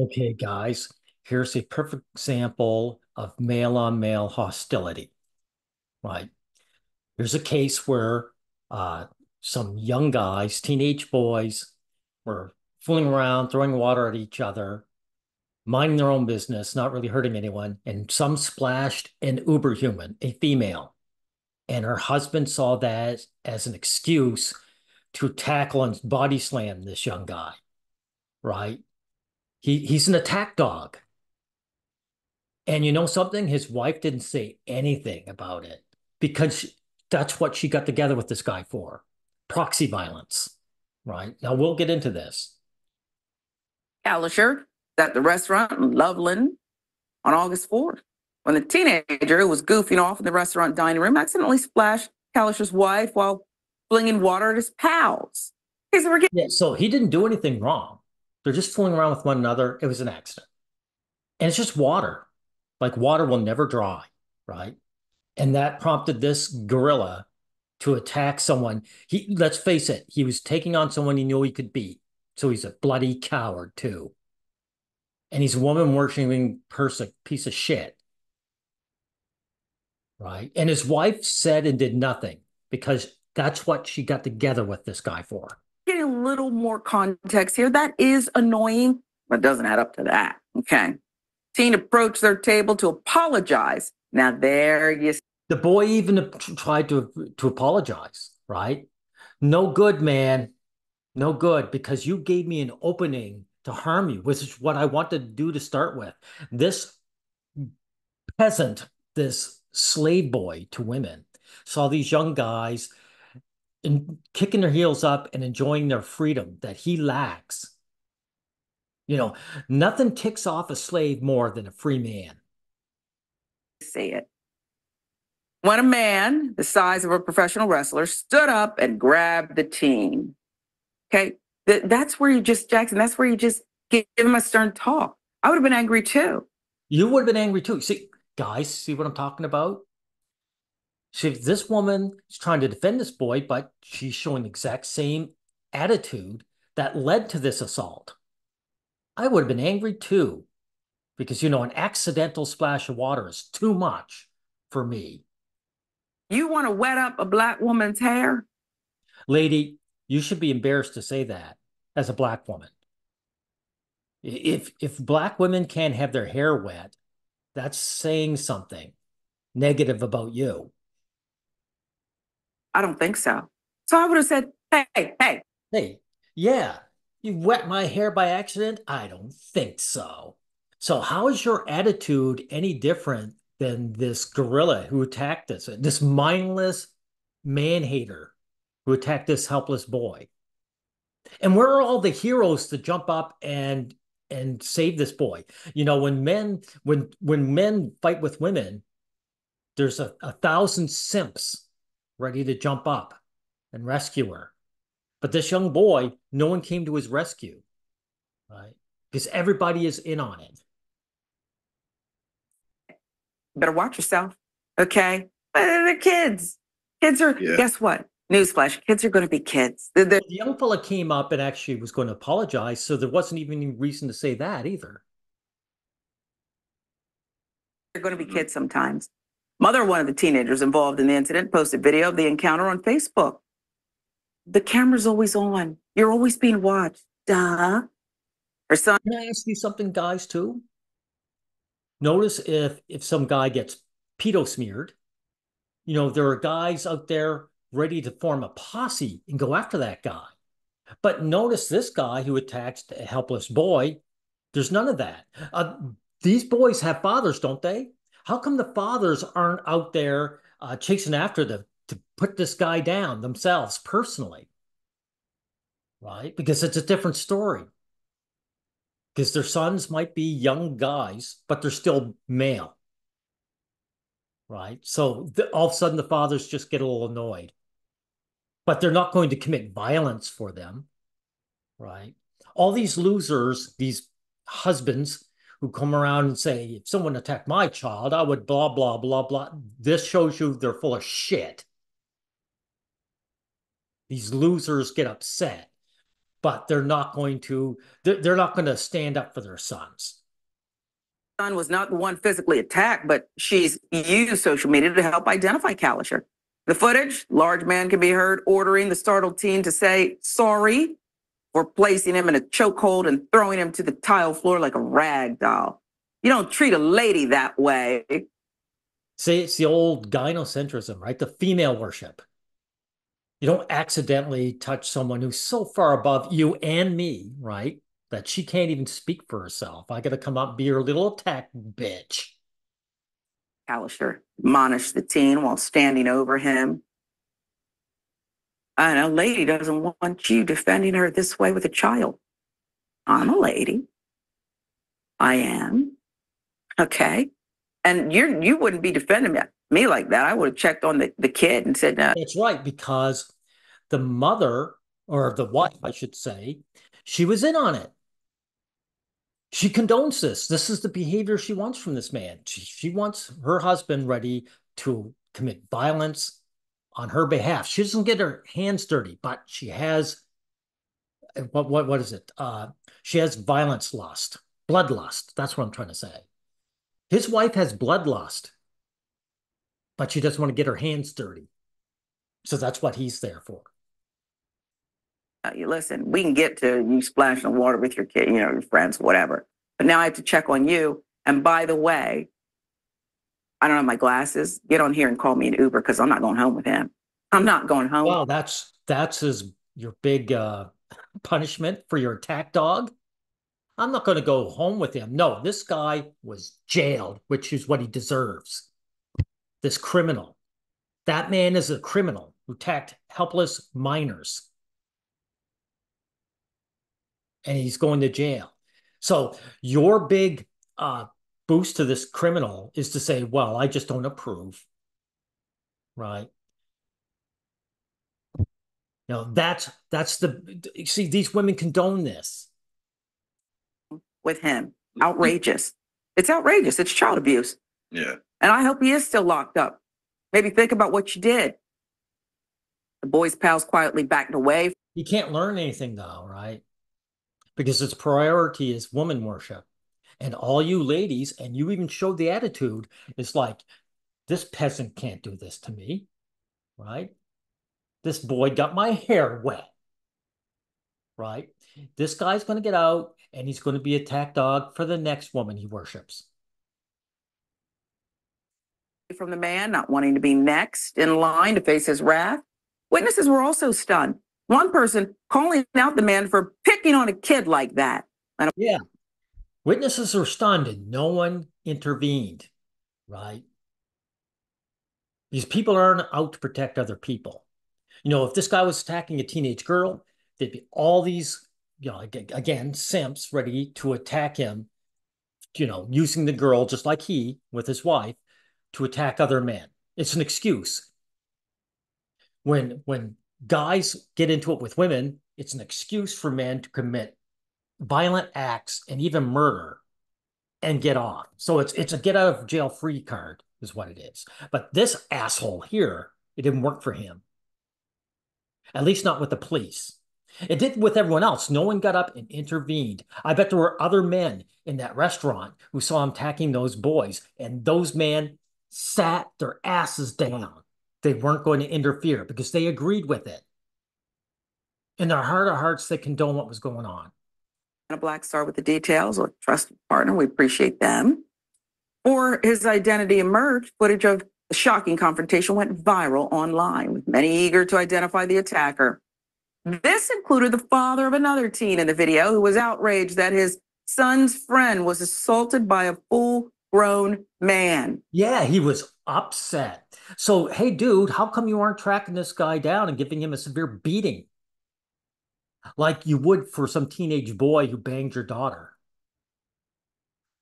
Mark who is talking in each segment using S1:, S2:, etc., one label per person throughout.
S1: Okay, guys, here's a perfect example of male on male hostility, right? Here's a case where uh, some young guys, teenage boys, were fooling around, throwing water at each other, minding their own business, not really hurting anyone, and some splashed an uber human, a female. And her husband saw that as an excuse to tackle and body slam this young guy, right? He he's an attack dog. And you know something? His wife didn't say anything about it because that's what she got together with this guy for. Proxy violence, right? Now we'll get into this.
S2: Kalisher at the restaurant in Loveland on August 4th when the teenager who was goofing off in the restaurant dining room accidentally splashed Kalisher's wife while flinging water at his pals. He said, We're
S1: Yeah, so he didn't do anything wrong. They're just fooling around with one another. It was an accident. And it's just water. Like water will never dry, right? And that prompted this gorilla to attack someone. He let's face it, he was taking on someone he knew he could beat. So he's a bloody coward too. And he's a woman worshiping person, piece of shit. Right. And his wife said and did nothing because that's what she got together with this guy for.
S2: A little more context here. That is annoying, but doesn't add up to that. Okay. Teen approached their table to apologize. Now there you
S1: The boy even tried to to apologize, right? No good, man. No good because you gave me an opening to harm you, which is what I wanted to do to start with. This peasant, this slave boy to women, saw these young guys in, kicking their heels up and enjoying their freedom that he lacks. You know, nothing ticks off a slave more than a free man.
S2: Say it. When a man the size of a professional wrestler stood up and grabbed the team. Okay. Th- that's where you just, Jackson, that's where you just give him a stern talk. I would have been angry too.
S1: You would have been angry too. See, guys, see what I'm talking about? See, this woman is trying to defend this boy, but she's showing the exact same attitude that led to this assault. I would have been angry too, because, you know, an accidental splash of water is too much for me.
S2: You want to wet up a black woman's hair?
S1: Lady, you should be embarrassed to say that as a black woman. If if black women can't have their hair wet, that's saying something negative about you.
S2: I don't think so. So I would have said, hey, hey,
S1: Hey, yeah, you wet my hair by accident? I don't think so. So how is your attitude any different than this gorilla who attacked us, this mindless man hater who attacked this helpless boy? And where are all the heroes to jump up and and save this boy? You know, when men when when men fight with women, there's a, a thousand simps ready to jump up and rescue her. But this young boy, no one came to his rescue, right? Because everybody is in on it.
S2: better watch yourself. Okay. But they're kids. Kids are,
S3: Yeah.
S2: guess what? Newsflash, kids are going to be kids. They're, they're
S1: The young fella came up and actually was going to apologize, so there wasn't even any reason to say that either.
S2: They're going to be kids sometimes. Mother of one of the teenagers involved in the incident posted video of the encounter on Facebook. The camera's always on. You're always being watched. Duh. Her son
S1: Can I ask you something, guys, too? Notice if if some guy gets pedo smeared, you know, there are guys out there ready to form a posse and go after that guy. But notice this guy who attacks a helpless boy, there's none of that. Uh, these boys have fathers, don't they? How come the fathers aren't out there uh, chasing after them to put this guy down themselves personally? Right? Because it's a different story because their sons might be young guys, but they're still male. Right. So the, all of a sudden, the fathers just get a little annoyed, but they're not going to commit violence for them. Right. All these losers, these husbands who come around and say, if someone attacked my child, I would blah, blah, blah, blah. This shows you they're full of shit. These losers get upset but they're not going to they're, not going to stand up for their sons
S2: son was not the one physically attacked, but she's used social media to help identify Kalisher. The footage, large man can be heard ordering the startled teen to say sorry for placing him in a chokehold and throwing him to the tile floor like a rag doll. You don't treat a lady that way.
S1: See, it's the old gynocentrism, right? The female worship. You don't accidentally touch someone who's so far above you and me, right? That she can't even speak for herself. I got to come up and be her little attack bitch.
S2: Kalisher admonished the teen while standing over him. And a lady doesn't want you defending her this way with a child. I'm a lady. I am. Okay. And you you wouldn't be defending me, me like that. I would have checked on the, the kid and said, no.
S1: That's right, because the mother, or the wife, I should say, she was in on it. She condones this. This is the behavior she wants from this man. She, she wants her husband ready to commit violence on her behalf. She doesn't get her hands dirty, but she has what what what is it? Uh, she has violence lust, bloodlust. That's what I'm trying to say. His wife has bloodlust, but she doesn't want to get her hands dirty. So that's what he's there for.
S2: Uh, you listen, we can get to you splashing the water with your kid, you know, your friends, whatever. But now I have to check on you. And by the way, I don't have my glasses. Get on here and call me an Uber because I'm not going home with him. I'm not going home.
S1: Well, that's that's his your big uh, punishment for your attack dog. I'm not going to go home with him. No, this guy was jailed, which is what he deserves. This criminal. That man is a criminal who attacked helpless minors. And he's going to jail. So your big uh, boost to this criminal is to say, well, I just don't approve. Right. You know, that's that's the see, these women condone this.
S2: With him. Outrageous. It's outrageous. It's child abuse.
S3: Yeah.
S2: And I hope he is still locked up. Maybe think about what you did. The boy's pals quietly backed away.
S1: He can't learn anything though, right? Because his priority is woman worship. And all you ladies, and you even showed the attitude, is like, this peasant can't do this to me, right? This boy got my hair wet, right? This guy's going to get out and he's going to be a attack dog for the next woman he worships.
S2: From the man not wanting to be next in line to face his wrath, witnesses were also stunned. One person calling out the man for picking on a kid like that.
S1: Yeah. Witnesses are stunned and no one intervened, right? These people aren't out to protect other people. You know, if this guy was attacking a teenage girl, there'd be all these, you know, again, simps ready to attack him, you know, using the girl just like he with his wife to attack other men. It's an excuse. When when guys get into it with women, it's an excuse for men to commit violent acts and even murder and get off. So it's it's a get out of jail free card is what it is. But this asshole here, it didn't work for him. At least not with the police. It did with everyone else. No one got up and intervened. I bet there were other men in that restaurant who saw him attacking those boys, and those men sat their asses down. They weren't going to interfere because they agreed with it. In their heart of hearts, they condone what was going on
S2: a black star with the details or trusted partner. We appreciate them. Or his identity emerged. Footage of the shocking confrontation went viral online with many eager to identify the attacker. This included the father of another teen in the video who was outraged that his son's friend was assaulted by a full grown man.
S1: Yeah, he was upset. So, hey, dude, how come you aren't tracking this guy down and giving him a severe beating? Like you would for some teenage boy who banged your daughter.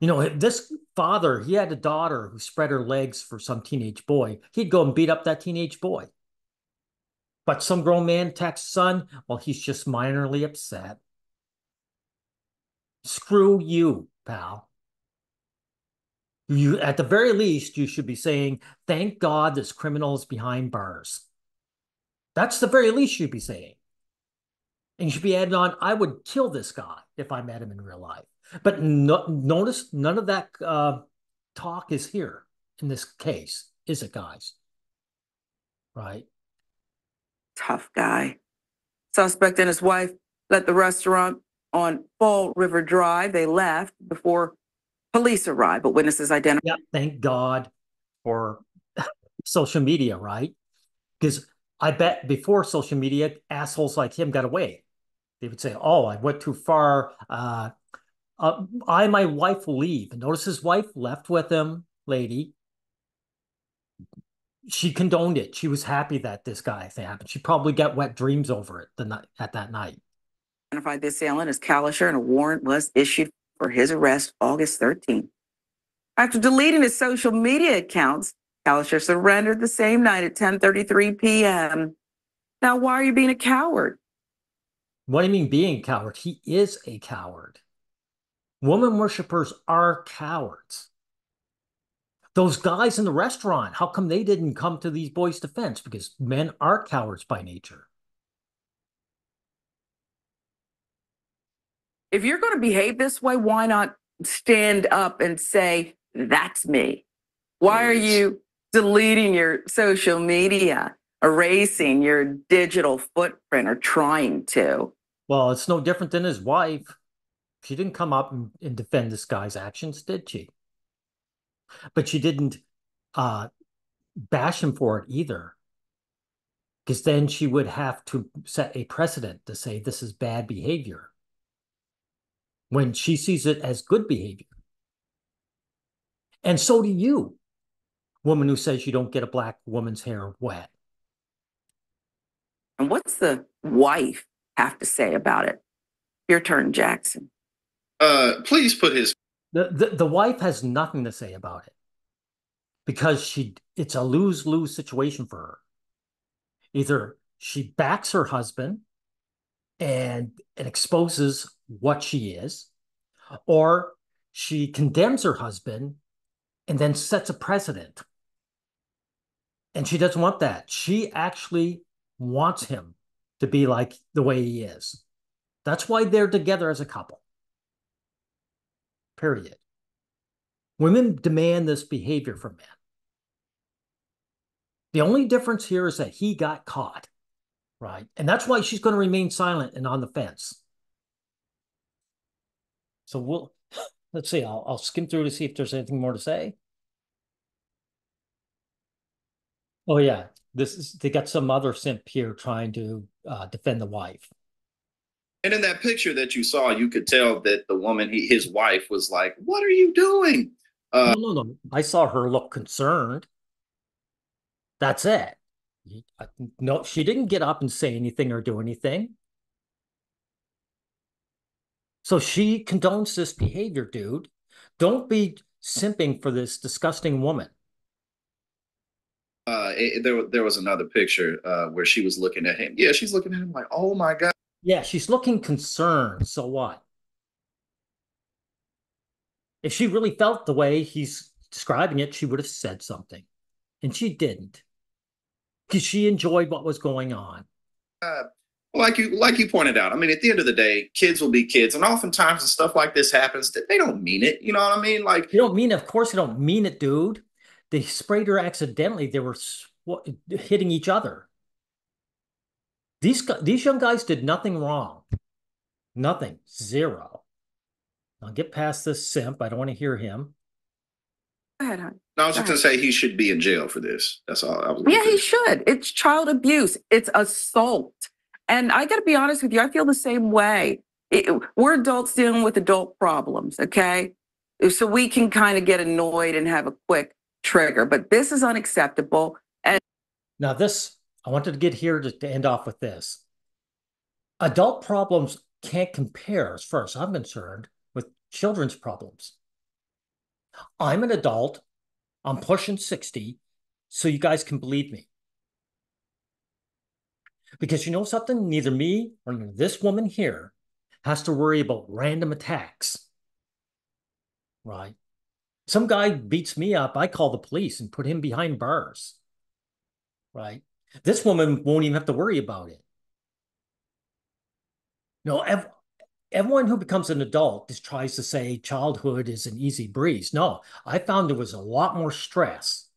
S1: You know, this father, he had a daughter who spread her legs for some teenage boy. He'd go and beat up that teenage boy. But some grown man texts son, well, he's just minorly upset. Screw you, pal. You, at the very least, you should be saying, thank God this criminal is behind bars. That's the very least you'd be saying. And you should be added on, I would kill this guy if I met him in real life. But no, notice none of that uh, talk is here in this case, is it, guys? Right?
S2: Tough guy. Suspect and his wife left the restaurant on Fall River Drive. They left before police arrived, but witnesses identified.
S1: Yeah, thank God for social media, right? Because I bet before social media, assholes like him got away. They would say, "Oh, I went too far. Uh, uh, I my wife leave." Notice his wife left with him, lady. She condoned it. She was happy that this guy thing happened. She probably got wet dreams over it the night at that night.
S2: Identified the assailant as Kalisher, and a warrant was issued for his arrest August 13th. After deleting his social media accounts, Kalisher surrendered the same night at 10:33 p.m. Now, why are you being a coward?
S1: What do you mean being a coward? He is a coward. Woman worshippers are cowards. Those guys in the restaurant, how come they didn't come to these boys' defense? Because men are cowards by nature.
S2: If you're going to behave this way, why not stand up and say, That's me? Why are you deleting your social media, erasing your digital footprint, or trying to?
S1: Well, it's no different than his wife. She didn't come up and, and defend this guy's actions, did she? But she didn't uh, bash him for it either. Because then she would have to set a precedent to say this is bad behavior when she sees it as good behavior. And so do you, woman who says you don't get a black woman's hair wet.
S2: And what's the wife have to say about it? Your turn, Jackson.
S3: Uh, please put his.
S1: The, the, the wife has nothing to say about it because she it's a lose lose situation for her. Either she backs her husband and and exposes what she is, or she condemns her husband and then sets a precedent. And she doesn't want that. She actually wants him to be like the way he is. That's why they're together as a couple. Period. Women demand this behavior from men. The only difference here is that he got caught, right? And that's why she's going to remain silent and on the fence. So we'll let's see. I'll, I'll skim through to see if there's anything more to say. Oh yeah, this is they got some other simp here trying to uh, defend the wife.
S3: And in that picture that you saw, you could tell that the woman, he, his wife, was like, "What are you doing?"
S1: Uh, no, no, no. I saw her look concerned. That's it. No, she didn't get up and say anything or do anything. So she condones this behavior, dude. Don't be simping for this disgusting woman.
S3: Uh, it, there, there was another picture uh, where she was looking at him. Yeah, she's looking at him like, "Oh my god."
S1: Yeah, she's looking concerned. So what? If she really felt the way he's describing it, she would have said something. And she didn't. Because she enjoyed what was going on.
S3: Uh, like you like you pointed out, I mean, at the end of the day, kids will be kids. And oftentimes when stuff like this happens, they don't mean it. You know what I mean? Like
S1: you don't mean it. Of course you don't mean it, dude. They sprayed her accidentally. They were hitting each other. These these young guys did nothing wrong. Nothing. Zero. I'll get past this simp. I don't want to hear him.
S2: Go ahead, hon.
S3: No, I was just going to say he should be in jail for this. That's all. I was
S2: yeah, he should. It's child abuse. It's assault. And I got to be honest with you, I feel the same way. It, we're adults dealing with adult problems, okay? So we can kind of get annoyed and have a quick trigger, but this is unacceptable. And
S1: now, this I wanted to get here to, to end off with this. Adult problems can't compare, as far as I'm concerned, with children's problems. I'm an adult. I'm pushing 60, so you guys can believe me. Because you know something? Neither me or this woman here has to worry about random attacks. Right? Some guy beats me up, I call the police and put him behind bars. Right? This woman won't even have to worry about it. No, ev- everyone who becomes an adult just tries to say childhood is an easy breeze. No, I found there was a lot more stress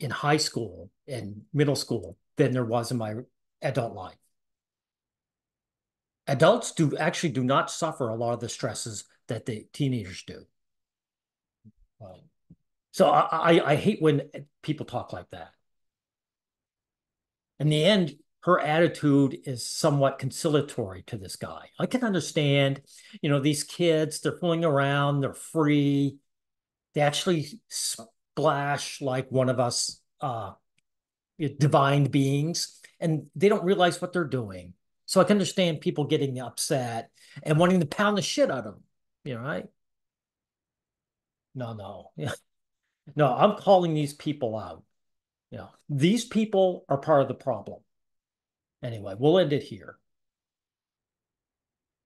S1: in high school and middle school than there was in my adult life. Adults do actually do not suffer a lot of the stresses that the teenagers do. Um, So I, I, I hate when people talk like that. In the end, her attitude is somewhat conciliatory to this guy. I can understand, you know, these kids, they're fooling around, they're free. They actually splash like one of us uh divine beings, and they don't realize what they're doing. So I can understand people getting upset and wanting to pound the shit out of them. You know, right? No, no. No, I'm calling these people out. You know, these people are part of the problem. Anyway, we'll end it here.